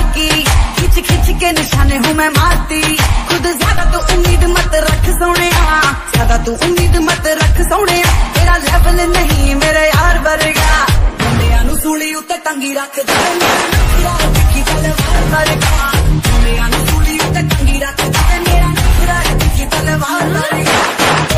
बाकी। खिंच खिंच के निशाने हूँ मैं मारती। खुद ज़्यादा तो उम्मीद मत रख सोने ज़्यादा तू उम्मीद मत रख सोने तेरा लेवल नहीं मेरे यार वर्गा। मुंडिया नु सूली उत्ते तंगी रख दे। मेरा दिखी तलवार वर्गा। मुंडिया नु सूली उत्ते तंगी रख दे। मेरा दिखी तलवार वर्गा।